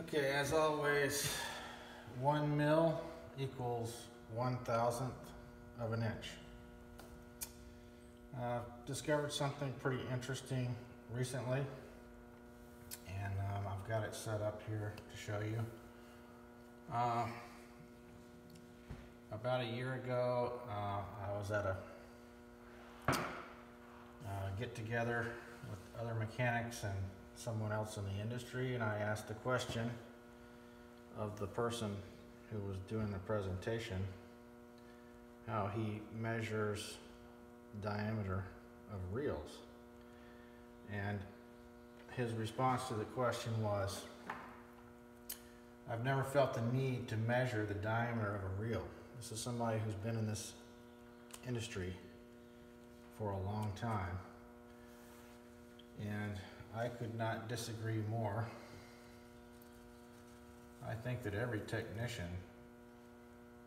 Okay, as always, one mil equals one thousandth of an inch. Uh, discovered something pretty interesting recently, and um, I've got it set up here to show you. Uh, about a year ago, uh, I was at a uh, get together with other mechanics and someone else in the industry, and I asked a question of the person who was doing the presentation how he measures diameter of reels. And his response to the question was, I've never felt the need to measure the diameter of a reel. This is somebody who's been in this industry for a long time. And I could not disagree more. I think that every technician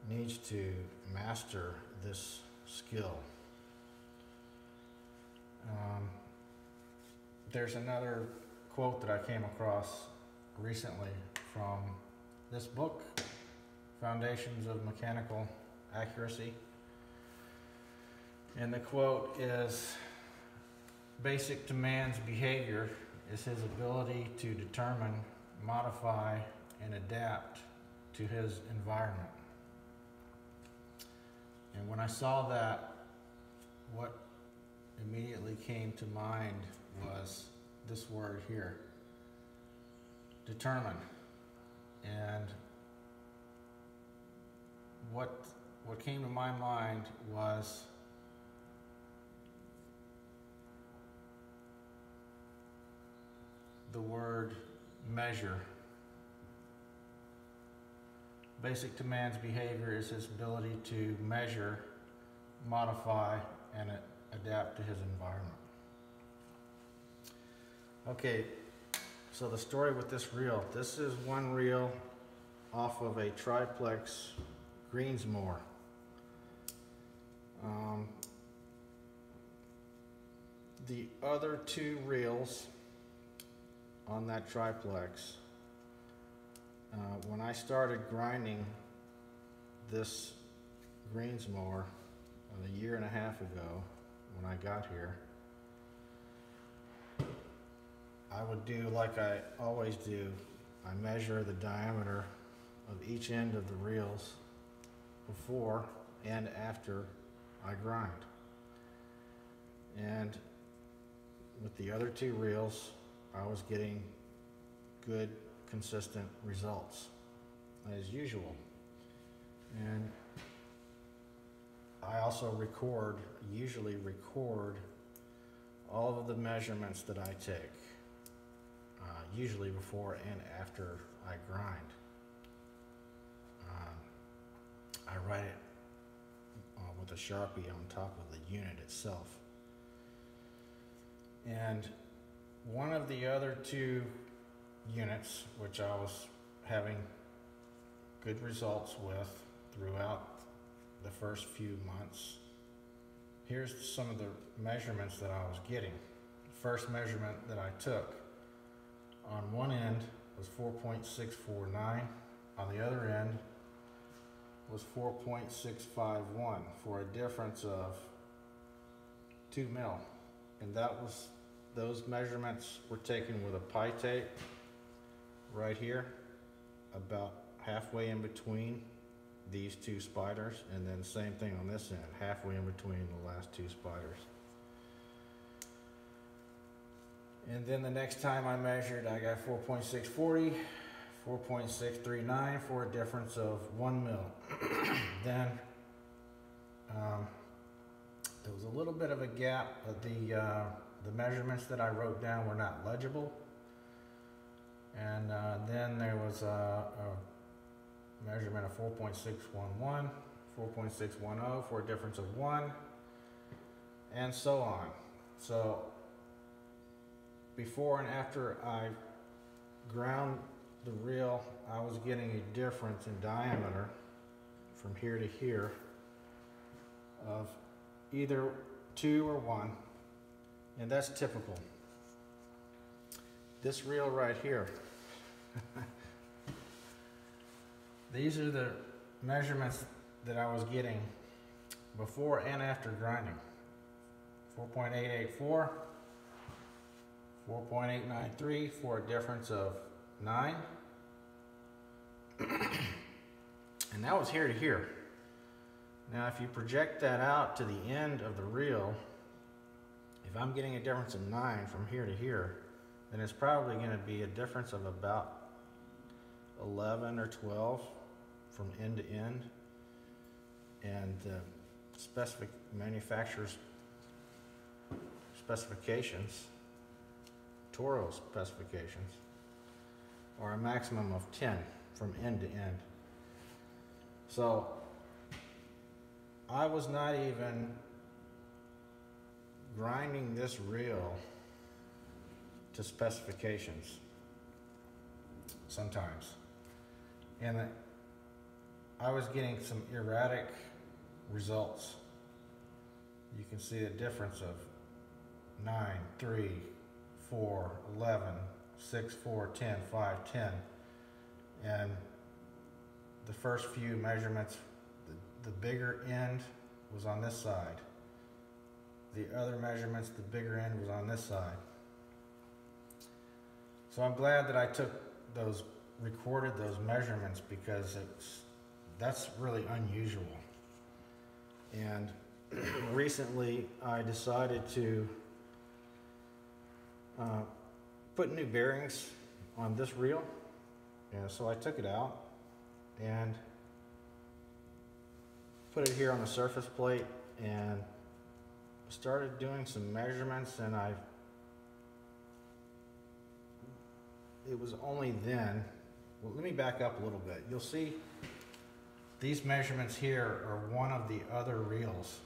needs to master this skill. Um, there's another quote that I came across recently from this book, Foundations of Mechanical Accuracy. And the quote is Basic to man's behavior is his ability to determine, modify, and adapt to his environment. And when I saw that, what immediately came to mind was this word here determine. And what, what came to my mind was the word measure. Basic to man's behavior is his ability to measure, modify, and adapt to his environment. Okay, so the story with this reel. This is one reel off of a triplex Greensmaster. Um, the other two reels on that triplex. Uh, when I started grinding this Greensmaster a year and a half ago, when I got here, I would do like I always do. I measure the diameter of each end of the reels before and after I grind. And with the other two reels, I was getting good, consistent results as usual. And I also record, usually record all of the measurements that I take, uh, usually before and after I grind. Um, I write it uh, with a Sharpie on top of the unit itself. And one of the other two units, which I was having good results with throughout the first few months, here's some of the measurements that I was getting. The first measurement that I took on one end was 4.649, on the other end was 4.651 for a difference of 2 mil. And that was those measurements were taken with a pi tape right here, about halfway in between these two spiders, and then same thing on this end, halfway in between the last two spiders. And then the next time I measured, I got 4.640, 4.639 for a difference of one mil. then um, there was a little bit of a gap, but the uh, the measurements that I wrote down were not legible. And uh, then there was a, a measurement of 4.611, 4.610 for a difference of one, and so on. So before and after I ground the reel, I was getting a difference in diameter from here to here of either two or one. And that's typical. This reel right here, These are the measurements that I was getting before and after grinding. 4.884, 4.893 for a difference of 9. and that was here to here. Now, if you project that out to the end of the reel, if I'm getting a difference of 9 from here to here, then it's probably going to be a difference of about 11 or 12 from end to end. And the specific manufacturer's specifications, Toro specifications, are a maximum of 10 from end to end. So I was not even grinding this reel to specifications sometimes. And I- was getting some erratic results. You can see a difference of 9, 3, 4, 11, 6, 4, 10, 5, 10. And the first few measurements, the, the bigger end was on this side. The other measurements, the bigger end was on this side. So I'm glad that I took those, recorded those measurements because it's, that's really unusual. And recently I decided to uh, put new bearings on this reel. And so I took it out and put it here on the surface plate and started doing some measurements and I it was only then well let me back up a little bit. You'll see these measurements here are one of the other reels.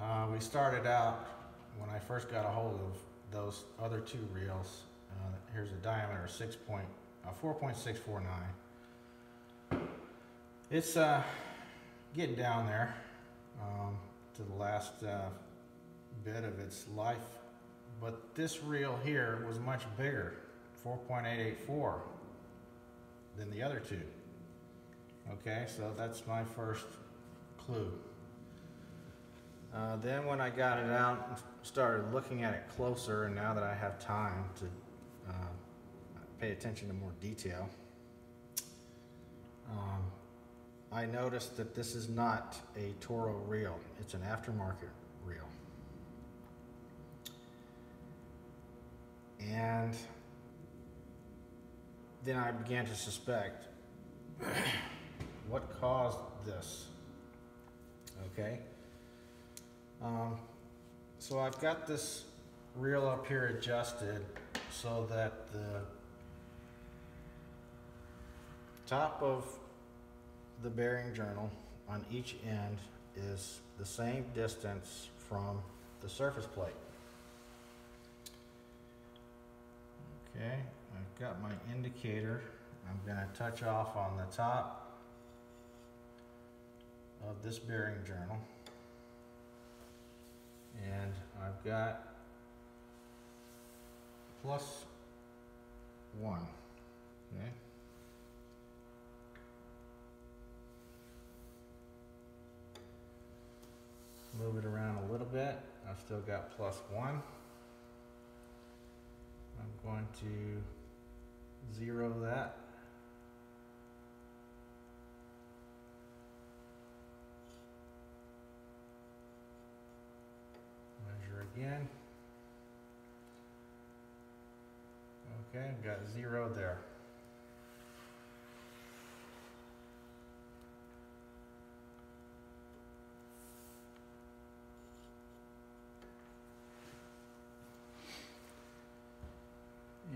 Uh, we started out when I first got a hold of those other two reels uh, here's a diameter of 6 point, uh, 4.649 it's uh, getting down there um, to the last uh, bit of its life but this reel here was much bigger 4.884 than the other two. Okay so that's my first clue. Uh, then when I got it out and started looking at it closer and now that I have time to uh, pay attention to more detail um, I noticed that this is not a Toro reel it's an aftermarket reel And then I began to suspect what caused this. Okay? Um, so I've got this reel up here adjusted so that the top of the bearing journal on each end is the same distance from the surface plate. Okay, I've got my indicator. I'm gonna touch off on the top of this bearing journal. And I've got plus one, okay? Move it around a little bit. I've still got plus one. I'm going to zero that. Measure again. Okay, I've got zero there.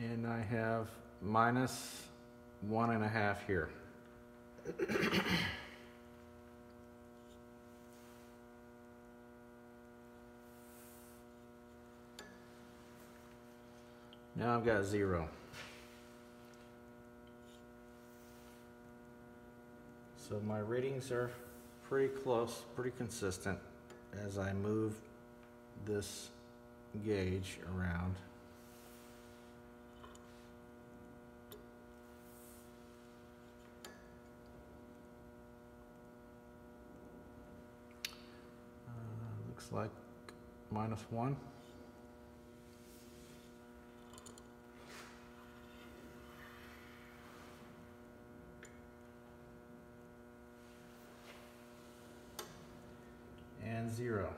And I have minus one and a half here. Now I've got zero. So my readings are pretty close, pretty consistent as I move this gauge around. like minus one. And zero.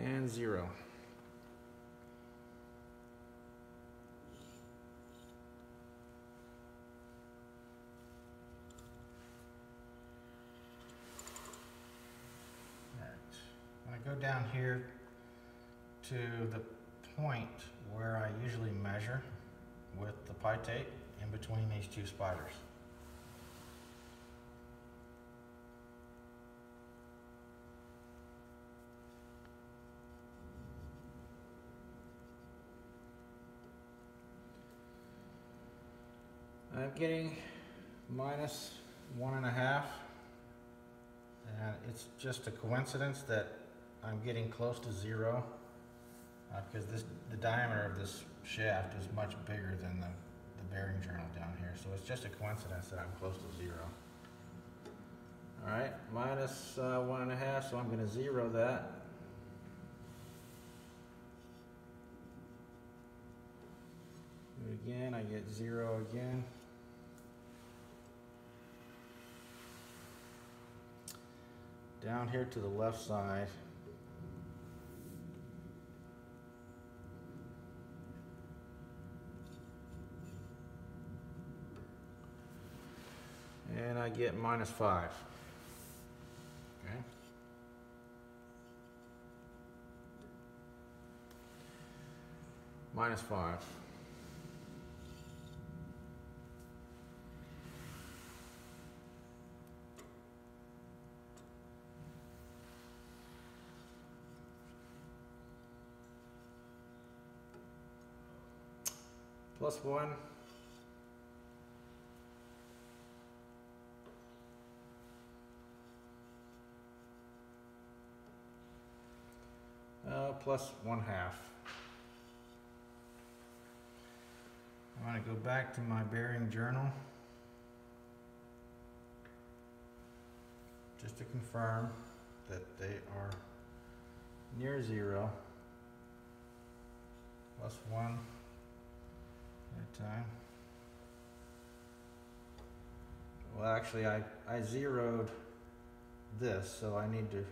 and 0. Down here to the point where I usually measure with the pi tape in between these two spiders. I'm getting minus one and a half. And it's just a coincidence that I'm getting close to zero. Uh, because this, the diameter of this shaft is much bigger than the, the bearing journal down here. So it's just a coincidence that I'm close to zero. Alright, minus uh, one and a half, so I'm gonna zero that. Again, I get zero again. Down here to the left side. and I get minus 5. Okay. Minus 5. Plus 1. Plus one half. I'm going to go back to my bearing journal. Just to confirm that they are near zero. Plus one at a time. Well, actually, I, I zeroed this, so I need to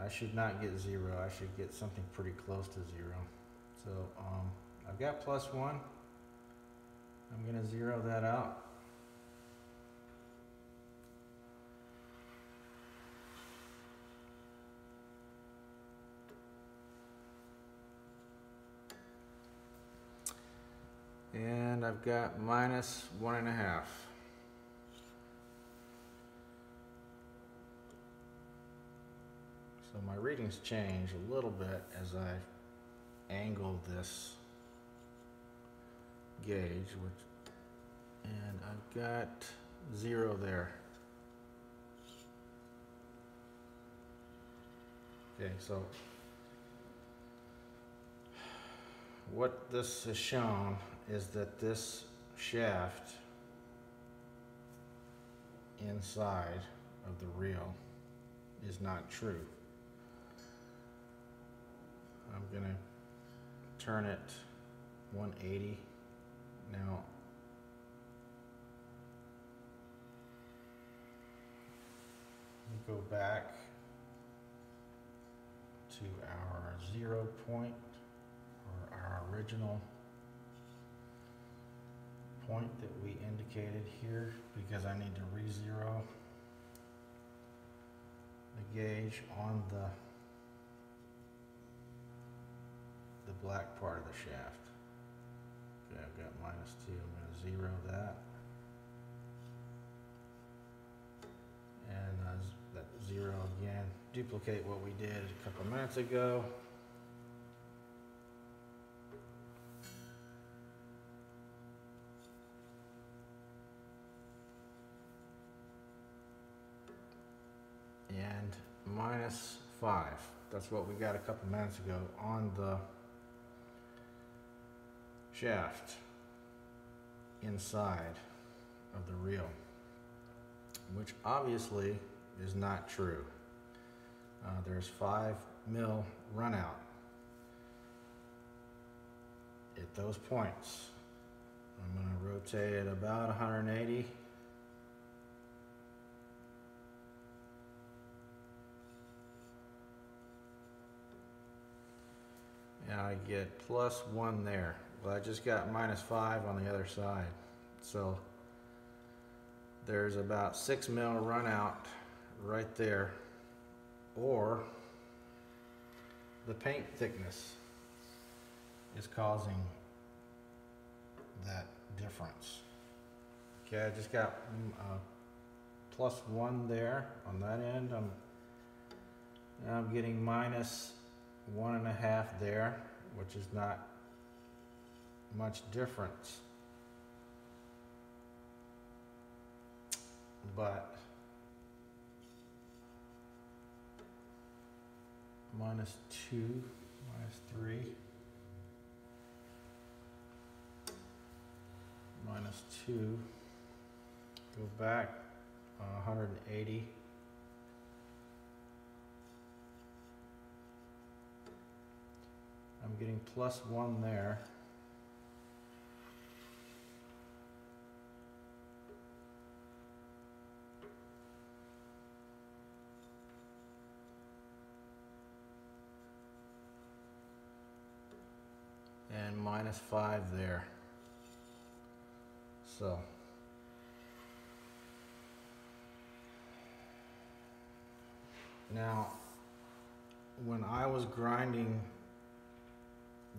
I should not get zero. I should get something pretty close to zero. So um, I've got plus one. I'm going to zero that out. And I've got minus one and a half. So my readings change a little bit as I angle this gauge, which, and I've got zero there. Okay, so what this has shown is that this shaft inside of the reel is not true. I'm gonna turn it 180 now. We go back to our zero point or our original point that we indicated here because I need to re-zero the gauge on the the black part of the shaft. Okay, I've got minus two, I'm gonna zero that. And uh, that zero again, duplicate what we did a couple minutes ago. And minus five. that's what we got a couple minutes ago, on the shaft inside of the reel, which obviously is not true. Uh, there's five mil run out at those points. I'm going to rotate it about 180. And I get plus one there. Well, I just got minus five on the other side. So there's about six mil run out right there. Or the paint thickness is causing that difference. Okay, I just got mm, uh, plus one there on that end. I'm I'm getting minus one and a half there, which is not much difference. But minus two, minus three, minus two, go back uh, 180. I'm getting plus one there. And minus five there. So. Now, when I was grinding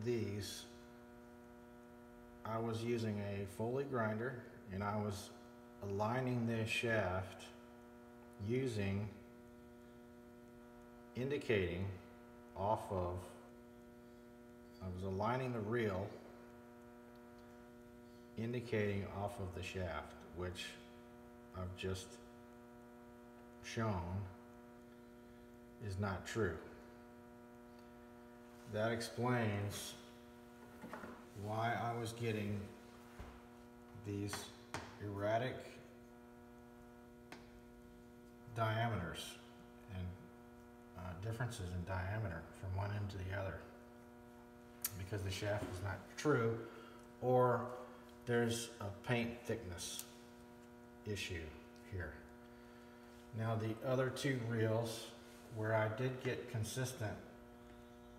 these, I was using a Foley grinder and I was aligning this shaft using indicating off of I was aligning the reel indicating off of the shaft which I've just shown is not true. That explains why I was getting these erratic diameters and uh, differences in diameter from one end to the other because the shaft is not true or there's a paint thickness issue here. Now the other two reels where I did get consistent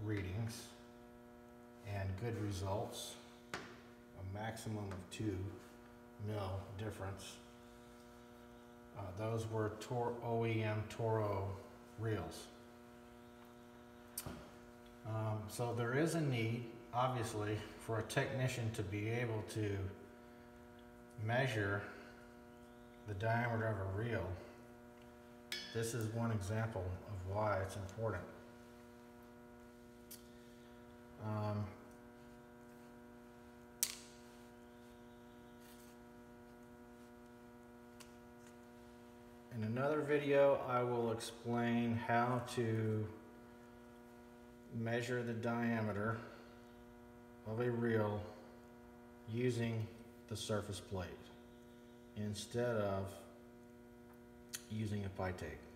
readings and good results, a maximum of two mil difference. Uh, those were Tor OEM Toro reels. Um, so there is a need, obviously, for a technician to be able to measure the diameter of a reel. This is one example of why it's important. Um, in another video, I will explain how to measure the diameter of a reel using the surface plate instead of using a pi tape.